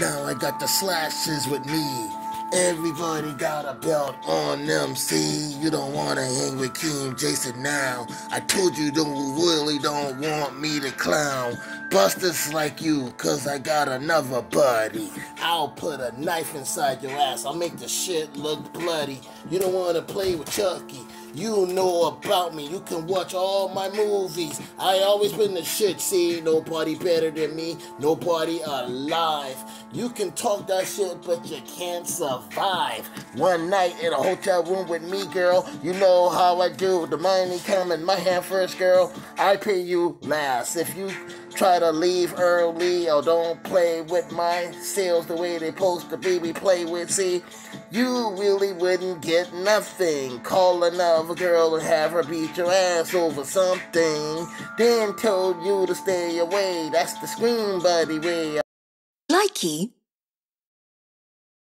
Now I got the slashes with me. Everybody got a belt on them. See, you don't wanna hang with King Jason now. I told you don't really don't want me to clown. Busters like you, cause I got another buddy. I'll put a knife inside your ass. I'll make the shit look bloody. You don't wanna play with Chucky. You know about me. You can watch all my movies. I always been the shit. See, nobody better than me. Nobody alive. You can talk that shit, but you can't survive. One night in a hotel room with me, girl. You know how I do. The money come in my hand first, girl. I pay you last. If you try to leave early or don't play with my sales the way they supposed to be, we play with. See, you really wouldn't get nothing. Call another girl and have her beat your ass over something. Then told you to stay away. That's the scream buddy way. Likey